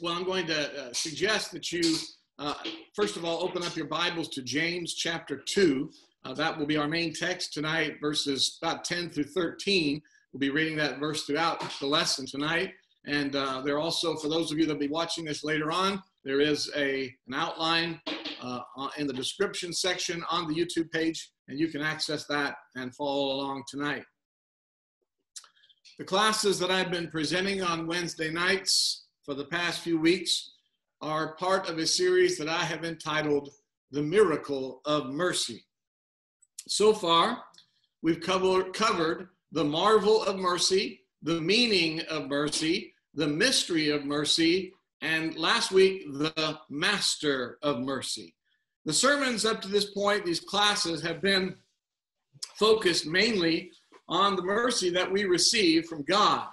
well, I'm going to uh, suggest that you, uh, first of all, open up your Bibles to James chapter 2. Uh, that will be our main text tonight, verses about 10 through 13. We'll be reading that verse throughout the lesson tonight. And uh, there also, for those of you that will be watching this later on, there is a, an outline uh, in the description section on the YouTube page, and you can access that and follow along tonight. The classes that I've been presenting on Wednesday nights for the past few weeks are part of a series that I have entitled The Miracle of Mercy. So far, we've covered, covered the marvel of mercy, the meaning of mercy, the mystery of mercy, and last week, the master of mercy. The sermons up to this point, these classes have been focused mainly on the mercy that we receive from God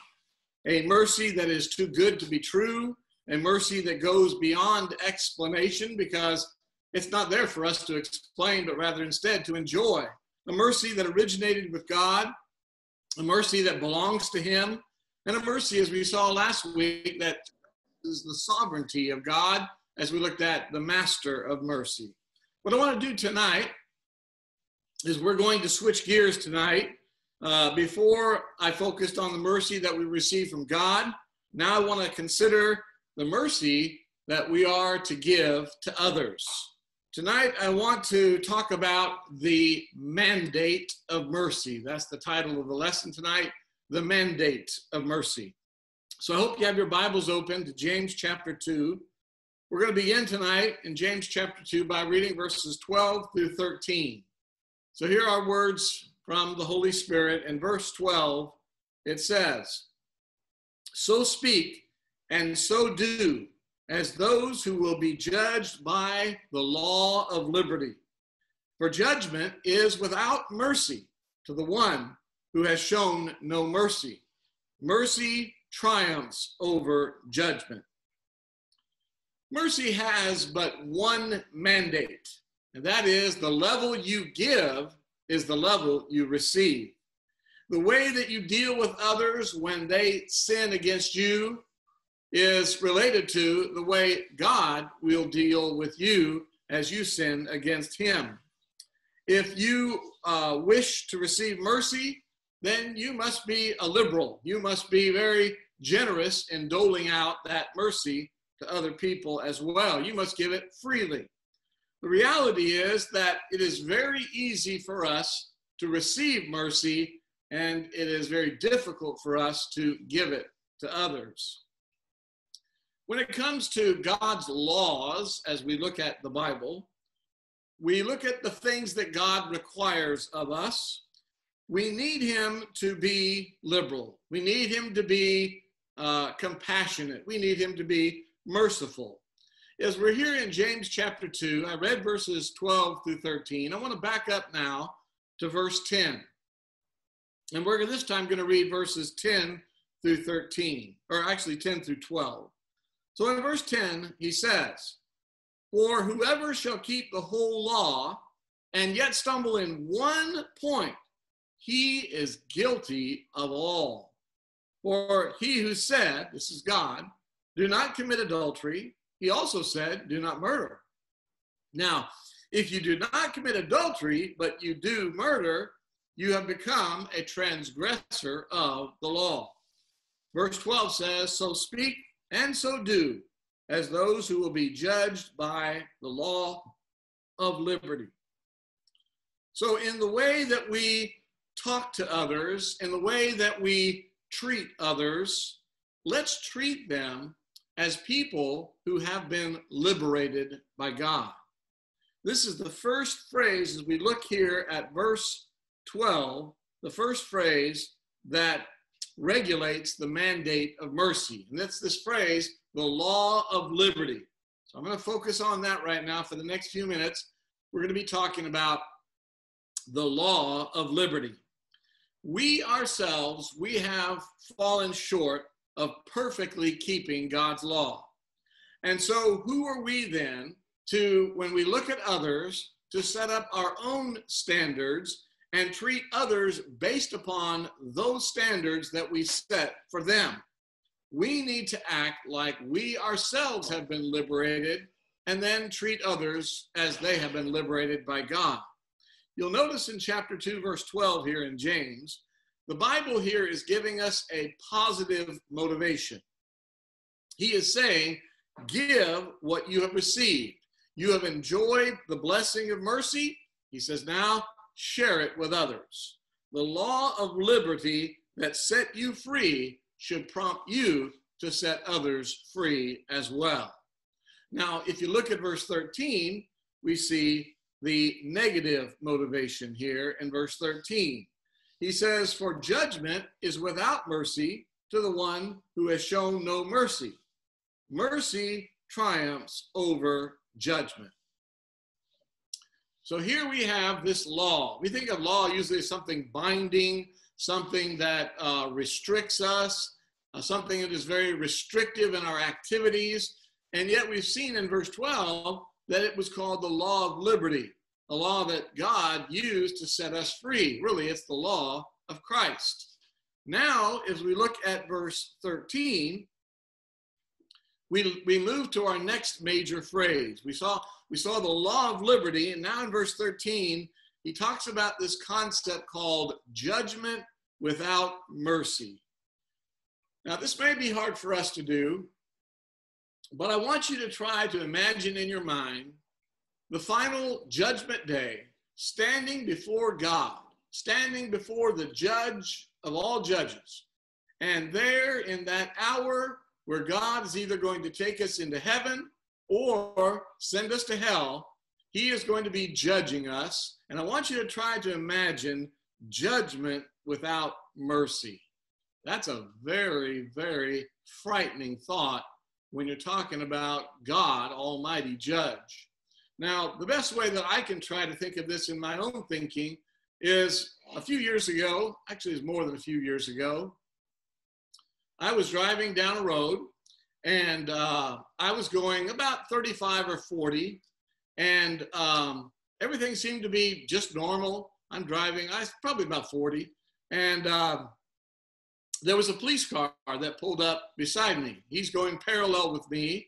a mercy that is too good to be true, a mercy that goes beyond explanation because it's not there for us to explain, but rather instead to enjoy. A mercy that originated with God, a mercy that belongs to Him, and a mercy, as we saw last week, that is the sovereignty of God as we looked at the master of mercy. What I want to do tonight is we're going to switch gears tonight uh, before I focused on the mercy that we receive from God, now I want to consider the mercy that we are to give to others. Tonight, I want to talk about the mandate of mercy. That's the title of the lesson tonight the mandate of mercy. So I hope you have your Bibles open to James chapter 2. We're going to begin tonight in James chapter 2 by reading verses 12 through 13. So here are words from the Holy Spirit. In verse 12, it says, So speak and so do as those who will be judged by the law of liberty. For judgment is without mercy to the one who has shown no mercy. Mercy triumphs over judgment. Mercy has but one mandate, and that is the level you give is the level you receive. The way that you deal with others when they sin against you is related to the way God will deal with you as you sin against Him. If you uh, wish to receive mercy, then you must be a liberal. You must be very generous in doling out that mercy to other people as well. You must give it freely. The reality is that it is very easy for us to receive mercy, and it is very difficult for us to give it to others. When it comes to God's laws, as we look at the Bible, we look at the things that God requires of us. We need Him to be liberal. We need Him to be uh, compassionate. We need Him to be merciful. As we're here in James chapter 2, I read verses 12 through 13. I want to back up now to verse 10. And we're this time going to read verses 10 through 13, or actually 10 through 12. So in verse 10, he says, For whoever shall keep the whole law and yet stumble in one point, he is guilty of all. For he who said, This is God, do not commit adultery, he also said, Do not murder. Now, if you do not commit adultery, but you do murder, you have become a transgressor of the law. Verse 12 says, So speak and so do as those who will be judged by the law of liberty. So, in the way that we talk to others, in the way that we treat others, let's treat them as people who have been liberated by God. This is the first phrase as we look here at verse 12, the first phrase that regulates the mandate of mercy. And that's this phrase, the law of liberty. So I'm going to focus on that right now for the next few minutes. We're going to be talking about the law of liberty. We ourselves, we have fallen short of perfectly keeping God's law. And so, who are we then to, when we look at others, to set up our own standards and treat others based upon those standards that we set for them? we need to act like we ourselves have been liberated and then treat others as they have been liberated by God. You'll notice in chapter 2, verse 12 here in James, the Bible here is giving us a positive motivation. He is saying, Give what you have received. You have enjoyed the blessing of mercy. He says, Now share it with others. The law of liberty that set you free should prompt you to set others free as well. Now, if you look at verse 13, we see the negative motivation here in verse 13. He says, For judgment is without mercy to the one who has shown no mercy. Mercy triumphs over judgment. So here we have this law. We think of law usually as something binding, something that uh, restricts us, uh, something that is very restrictive in our activities. And yet we've seen in verse 12 that it was called the law of liberty, a law that God used to set us free. Really, it's the law of Christ. Now, as we look at verse 13, we, we move to our next major phrase. We saw, we saw the law of liberty, and now in verse 13, he talks about this concept called judgment without mercy. Now, this may be hard for us to do, but I want you to try to imagine in your mind the final judgment day, standing before God, standing before the judge of all judges. And there in that hour, where God is either going to take us into heaven or send us to hell. He is going to be judging us. And I want you to try to imagine judgment without mercy. That's a very, very frightening thought when you're talking about God, Almighty Judge. Now, the best way that I can try to think of this in my own thinking is a few years ago, actually, it's more than a few years ago, I was driving down a road and uh, I was going about 35 or 40, and um, everything seemed to be just normal. I'm driving, I was probably about 40, and uh, there was a police car that pulled up beside me. He's going parallel with me,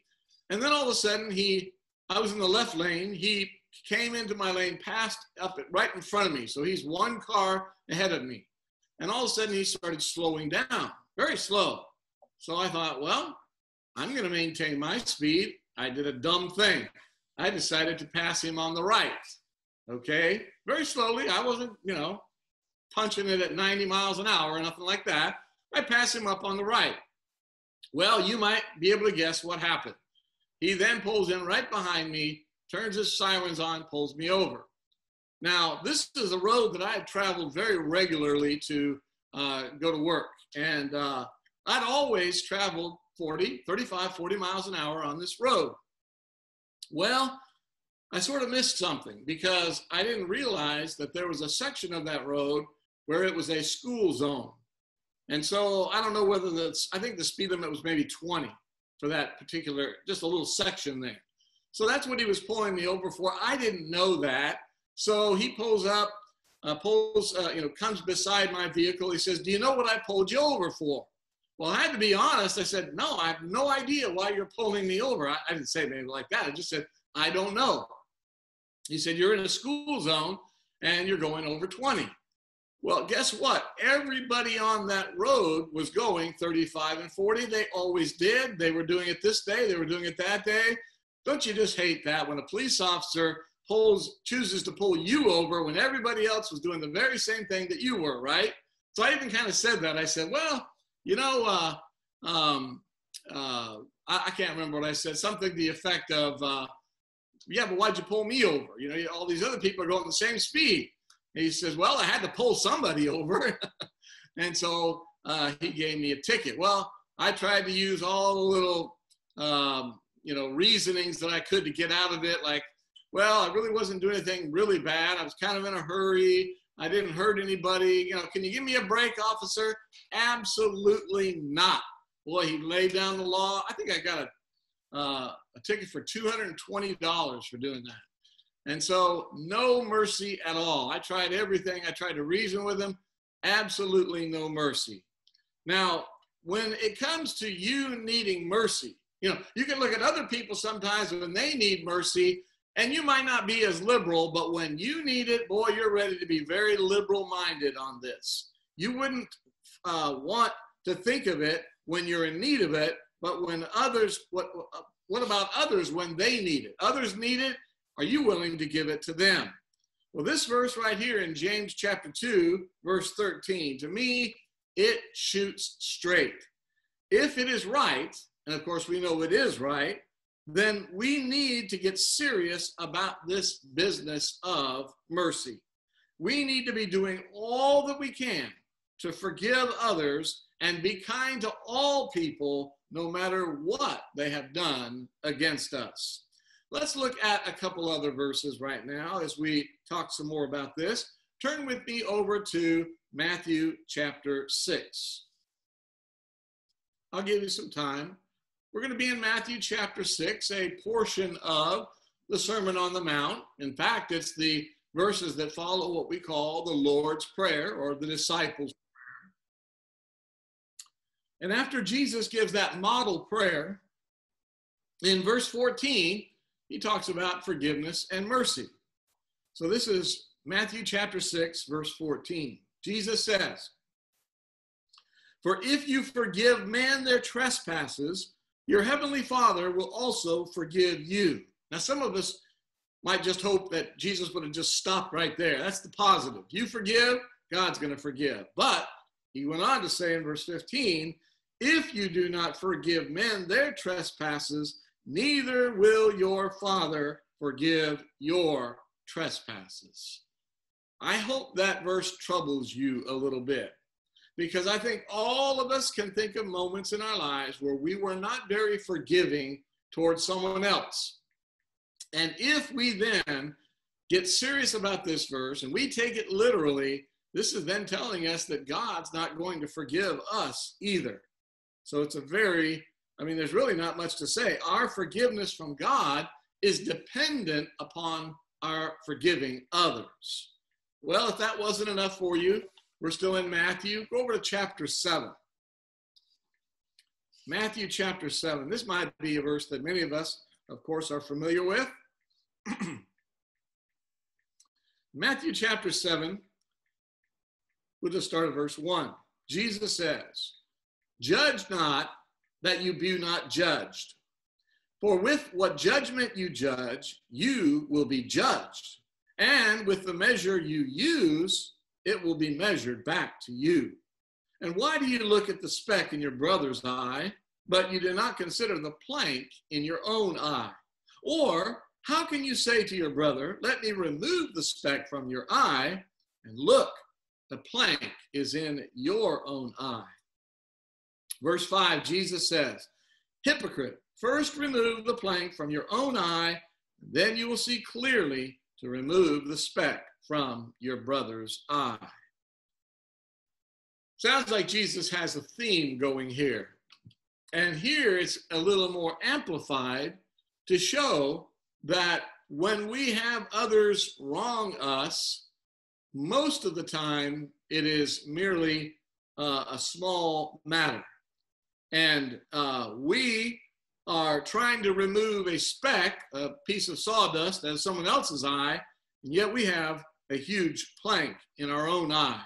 and then all of a sudden, he, I was in the left lane. He came into my lane, passed up it right in front of me. So he's one car ahead of me, and all of a sudden, he started slowing down very slow. So I thought, well, I'm going to maintain my speed. I did a dumb thing. I decided to pass him on the right. Okay, very slowly. I wasn't, you know, punching it at 90 miles an hour or nothing like that. I passed him up on the right. Well, you might be able to guess what happened. He then pulls in right behind me, turns his sirens on, pulls me over. Now, this is a road that I had traveled very regularly to uh, go to work. And uh, I'd always traveled 40, 35, 40 miles an hour on this road. Well, I sort of missed something because I didn't realize that there was a section of that road where it was a school zone. And so I don't know whether that's, I think the speed limit was maybe 20 for that particular, just a little section there. So that's what he was pulling me over for. I didn't know that. So he pulls up uh, pulls, uh, you know, comes beside my vehicle. He says, "Do you know what I pulled you over for?" Well, I had to be honest. I said, "No, I have no idea why you're pulling me over." I, I didn't say anything like that. I just said, "I don't know." He said, "You're in a school zone and you're going over 20." Well, guess what? Everybody on that road was going 35 and 40. They always did. They were doing it this day. They were doing it that day. Don't you just hate that when a police officer pulls chooses to pull you over when everybody else was doing the very same thing that you were, right? So I even kind of said that. I said, well, you know, uh, um, uh, I, I, can't remember what I said. Something to the effect of, uh, yeah, but why'd you pull me over? You know, all these other people are going the same speed. He says, well, I had to pull somebody over. and so uh, he gave me a ticket. Well, I tried to use all the little, um, you know, reasonings that I could to get out of it, like, well, I really wasn't doing anything really bad. I was kind of in a hurry. I didn't hurt anybody. You know, can you give me a break, officer? Absolutely not. Boy, he laid down the law. I think I got a, uh, a ticket for $220 for doing that. And so, no mercy at all. I tried everything. I tried to reason with him. Absolutely no mercy. Now, when it comes to you needing mercy, you know, you can look at other people sometimes when they need mercy, and you might not be as liberal, but when you need it, boy, you're ready to be very liberal minded on this. You wouldn't uh, want to think of it when you're in need of it, but when others, what, what about others when they need it? Others need it. Are you willing to give it to them? Well, this verse right here in James chapter 2, verse 13, to me, it shoots straight. If it is right, and of course we know it is right, then we need to get serious about this business of mercy. We need to be doing all that we can to forgive others and be kind to all people, no matter what they have done against us. Let's look at a couple other verses right now as we talk some more about this. Turn with me over to Matthew chapter 6. I'll give you some time. We're going to be in Matthew chapter 6, a portion of the Sermon on the Mount. In fact, it's the verses that follow what we call the Lord's Prayer or the disciples' prayer. And after Jesus gives that model prayer, in verse 14, he talks about forgiveness and mercy. So this is Matthew chapter 6, verse 14. Jesus says, For if you forgive men their trespasses, your heavenly Father will also forgive you. Now, some of us might just hope that Jesus would have just stopped right there. That's the positive. You forgive, God's going to forgive. But he went on to say in verse 15, if you do not forgive men their trespasses, neither will your Father forgive your trespasses. I hope that verse troubles you a little bit because I think all of us can think of moments in our lives where we were not very forgiving towards someone else. And if we then get serious about this verse and we take it literally, this is then telling us that God's not going to forgive us either. So it's a very, I mean, there's really not much to say. Our forgiveness from God is dependent upon our forgiving others. Well, if that wasn't enough for you, we're still in Matthew. Go over to chapter 7. Matthew chapter 7. This might be a verse that many of us, of course, are familiar with. Matthew chapter 7, we'll just start at verse 1. Jesus says, Judge not that you be not judged. For with what judgment you judge, you will be judged. And with the measure you use, it will be measured back to you. And why do you look at the speck in your brother's eye, but you do not consider the plank in your own eye? Or how can you say to your brother, Let me remove the speck from your eye, and look, the plank is in your own eye? Verse 5, Jesus says, Hypocrite, first remove the plank from your own eye, then you will see clearly to remove the speck from your brother's eye. Sounds like Jesus has a theme going here. And here it's a little more amplified to show that when we have others wrong us, most of the time it is merely uh, a small matter. And uh, we are trying to remove a speck, a piece of sawdust, out of someone else's eye, and yet we have a huge plank in our own eye.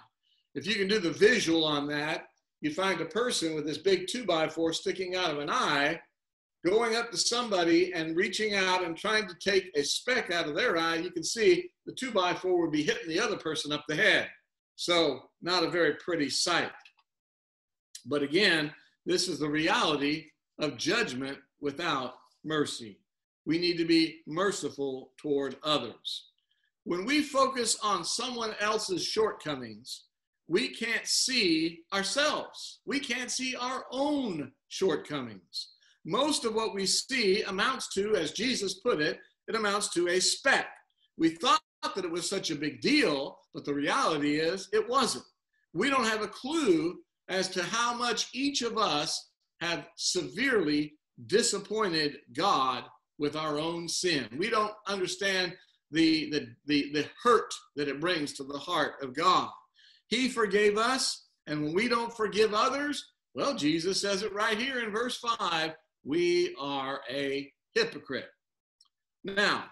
If you can do the visual on that, you find a person with this big two by four sticking out of an eye, going up to somebody and reaching out and trying to take a speck out of their eye. You can see the two by four would be hitting the other person up the head. So, not a very pretty sight. But again, this is the reality of judgment without mercy. We need to be merciful toward others. When we focus on someone else's shortcomings, we can't see ourselves. We can't see our own shortcomings. Most of what we see amounts to, as Jesus put it, it amounts to a speck. We thought that it was such a big deal, but the reality is it wasn't. We don't have a clue as to how much each of us have severely disappointed God with our own sin. We don't understand the, the, the, the hurt that it brings to the heart of God. He forgave us, and when we don't forgive others, Well, Jesus says it right here in verse 5 we are a hypocrite. Now,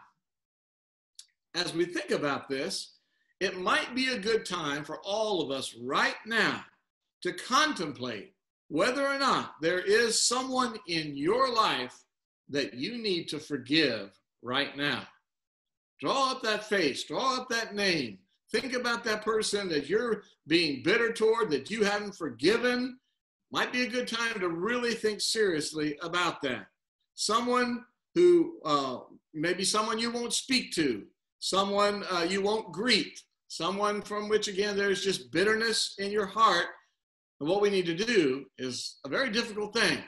as we think about this, it might be a good time for all of us right now to contemplate whether or not there is someone in your life that you need to forgive right now. Draw up that face, draw up that name. Think about that person that you're being bitter toward, that you haven't forgiven. Might be a good time to really think seriously about that. Someone who, uh, maybe someone you won't speak to, someone uh, you won't greet, someone from which, again, there's just bitterness in your heart. And what we need to do is a very difficult thing.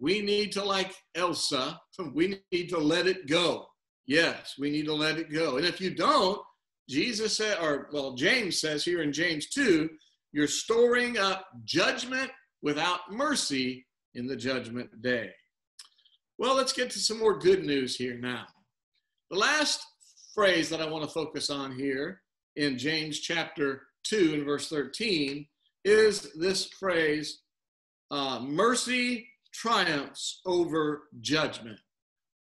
We need to, like Elsa, we need to let it go. Yes, we need to let it go. And if you don't, Jesus said, or well, James says here in James 2, you're storing up judgment without mercy in the judgment day. Well, let's get to some more good news here now. The last phrase that I want to focus on here in James chapter 2 and verse 13 is this phrase uh, mercy triumphs over judgment.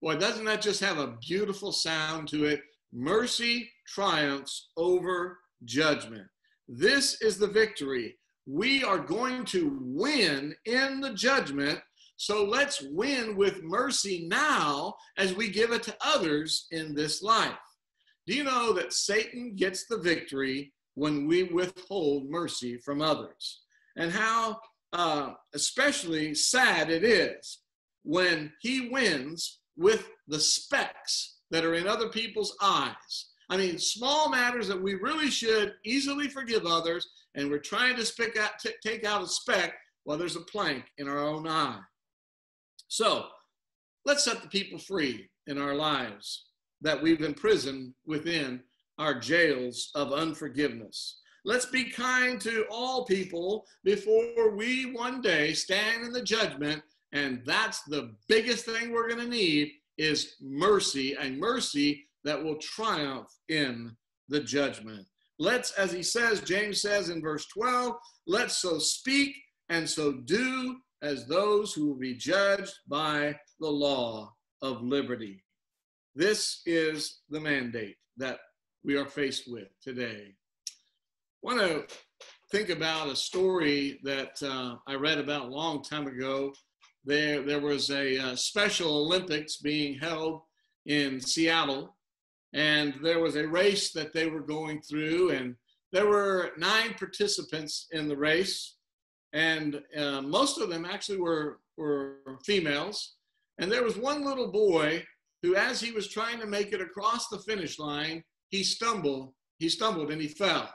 Boy, doesn't that just have a beautiful sound to it? Mercy triumphs over judgment. This is the victory. We are going to win in the judgment. So let's win with mercy now as we give it to others in this life. Do you know that Satan gets the victory when we withhold mercy from others? And how uh, especially sad it is when he wins with the specks that are in other people's eyes. I mean, small matters that we really should easily forgive others, and we're trying to out, take out a speck while there's a plank in our own eye. So let's set the people free in our lives that we've imprisoned within our jails of unforgiveness. Let's be kind to all people before we one day stand in the judgment. And that's the biggest thing we're going to need is mercy, and mercy that will triumph in the judgment. Let's, as he says, James says in verse 12, let's so speak and so do as those who will be judged by the law of liberty. This is the mandate that we are faced with today. I want to think about a story that uh, I read about a long time ago. There, there was a uh, Special Olympics being held in Seattle, and there was a race that they were going through, and there were nine participants in the race, and uh, most of them actually were were females, and there was one little boy who, as he was trying to make it across the finish line, he stumbled, he stumbled, and he fell.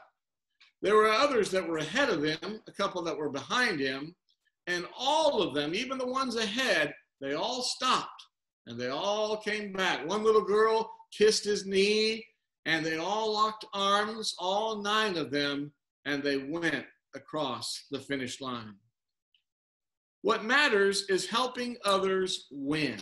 There were others that were ahead of him, a couple that were behind him, and all of them, even the ones ahead, they all stopped and they all came back. One little girl kissed his knee, and they all locked arms, all nine of them, and they went across the finish line. What matters is helping others win,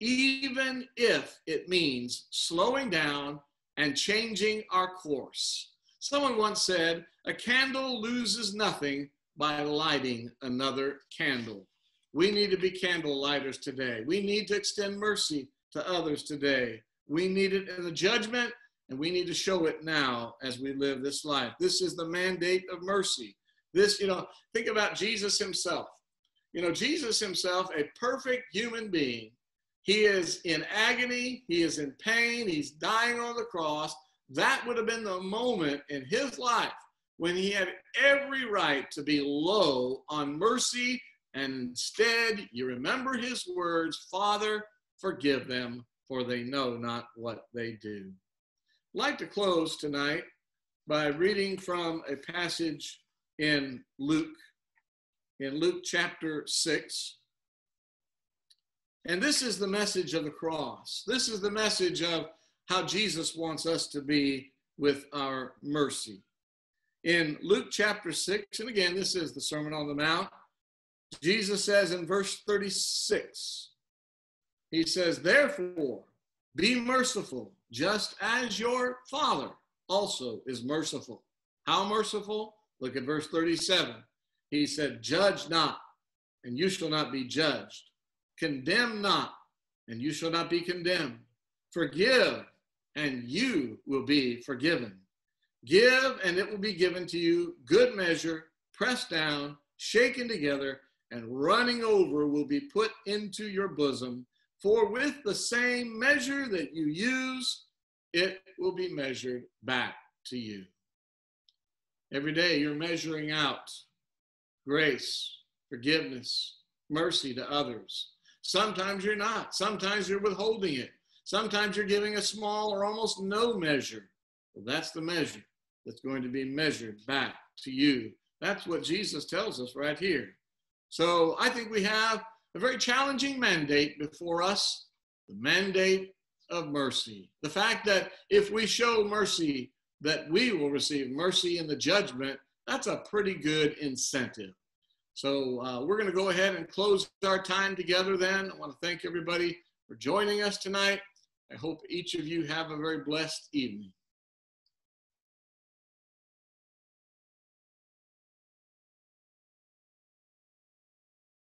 even if it means slowing down and changing our course. Someone once said, A candle loses nothing by lighting another candle. We need to be candle lighters today. We need to extend mercy to others today. We need it in the judgment, and we need to show it now as we live this life. This is the mandate of mercy. This, you know, think about Jesus himself. You know, Jesus himself, a perfect human being, he is in agony, he is in pain, he's dying on the cross. That would have been the moment in his life when he had every right to be low on mercy. And instead, you remember his words Father, forgive them, for they know not what they do. I'd like to close tonight by reading from a passage in Luke, in Luke chapter 6. And this is the message of the cross. This is the message of how Jesus wants us to be with our mercy. In Luke chapter 6, and again, this is the Sermon on the Mount, Jesus says in verse 36, he says, Therefore, be merciful, just as your Father also is merciful. How merciful? Look at verse 37. He said, Judge not, and you shall not be judged. Condemn not, and you shall not be condemned. Forgive, and you will be forgiven. Give, and it will be given to you. Good measure, pressed down, shaken together, and running over will be put into your bosom. For with the same measure that you use, it will be measured back to you. Every day you're measuring out grace, forgiveness, mercy to others. Sometimes you're not. Sometimes you're withholding it. Sometimes you're giving a small or almost no measure. Well, that's the measure that's going to be measured back to you. That's what Jesus tells us right here. So I think we have a very challenging mandate before us the mandate of mercy. The fact that if we show mercy, that we will receive mercy in the judgment, that's a pretty good incentive. So uh, we're going to go ahead and close our time together then. I want to thank everybody for joining us tonight. I hope each of you have a very blessed evening.